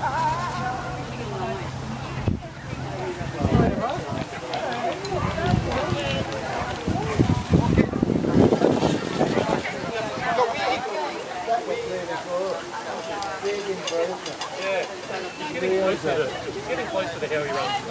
Ah! Yeah, he's getting closer to, he's getting closer to how he runs.